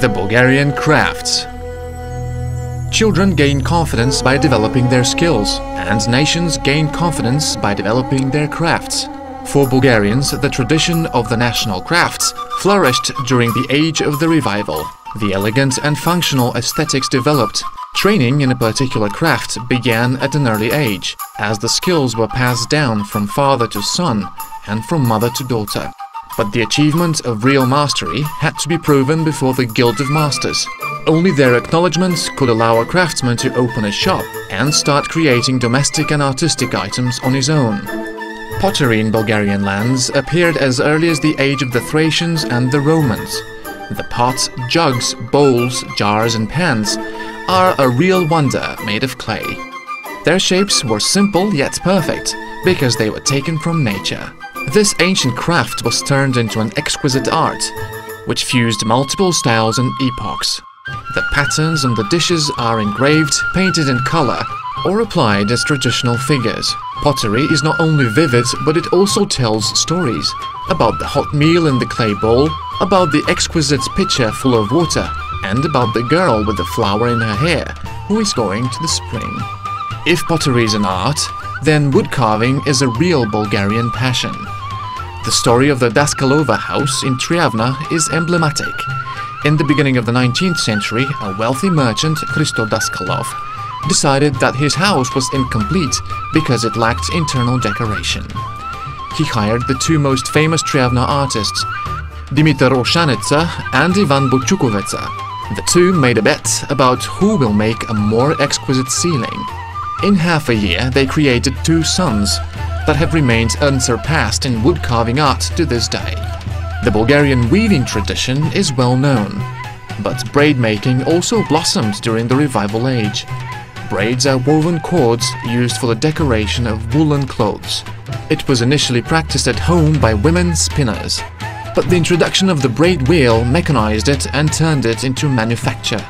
The Bulgarian Crafts Children gain confidence by developing their skills, and nations gain confidence by developing their crafts. For Bulgarians, the tradition of the national crafts flourished during the age of the revival. The elegant and functional aesthetics developed. Training in a particular craft began at an early age, as the skills were passed down from father to son and from mother to daughter. But the achievement of real mastery had to be proven before the Guild of Masters. Only their acknowledgements could allow a craftsman to open a shop and start creating domestic and artistic items on his own. Pottery in Bulgarian lands appeared as early as the age of the Thracians and the Romans. The pots, jugs, bowls, jars and pans are a real wonder made of clay. Their shapes were simple yet perfect because they were taken from nature. This ancient craft was turned into an exquisite art, which fused multiple styles and epochs. The patterns on the dishes are engraved, painted in color, or applied as traditional figures. Pottery is not only vivid, but it also tells stories about the hot meal in the clay bowl, about the exquisite pitcher full of water, and about the girl with the flower in her hair who is going to the spring. If pottery is an art, then wood carving is a real Bulgarian passion. The story of the Daskalova house in Triavna is emblematic. In the beginning of the 19th century, a wealthy merchant, Christo Daskalov, decided that his house was incomplete because it lacked internal decoration. He hired the two most famous Triavna artists, Dimitar Oshanetsa and Ivan Buchukovetsa. The two made a bet about who will make a more exquisite ceiling. In half a year, they created two suns, that have remained unsurpassed in wood carving art to this day. The Bulgarian weaving tradition is well known, but braid making also blossomed during the revival age. Braids are woven cords used for the decoration of woolen clothes. It was initially practiced at home by women spinners, but the introduction of the braid wheel mechanized it and turned it into manufacture.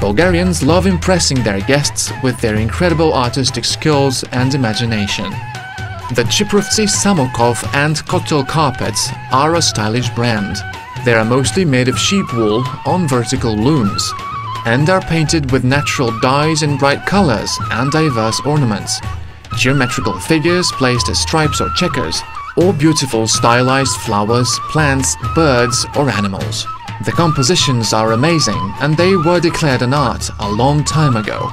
Bulgarians love impressing their guests with their incredible artistic skills and imagination. The Chiprovtsi Samokov and Kotel carpets are a stylish brand. They are mostly made of sheep wool on vertical looms and are painted with natural dyes in bright colors and diverse ornaments, geometrical figures placed as stripes or checkers, or beautiful stylized flowers, plants, birds, or animals. The compositions are amazing and they were declared an art a long time ago.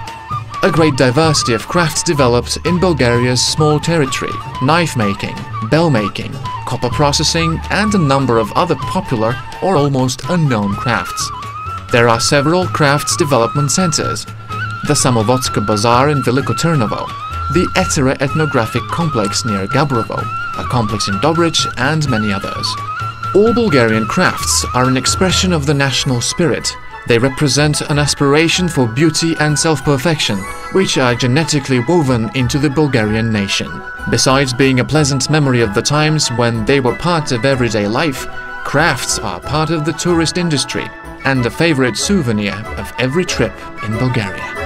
A great diversity of crafts developed in Bulgaria's small territory, knife making, bell making, copper processing, and a number of other popular or almost unknown crafts. There are several crafts development centers, the Samovodska Bazaar in Veliko Turnovo, the Etera Ethnographic Complex near Gabrovo, a complex in Dobrich, and many others. All Bulgarian crafts are an expression of the national spirit they represent an aspiration for beauty and self-perfection, which are genetically woven into the Bulgarian nation. Besides being a pleasant memory of the times when they were part of everyday life, crafts are part of the tourist industry and a favorite souvenir of every trip in Bulgaria.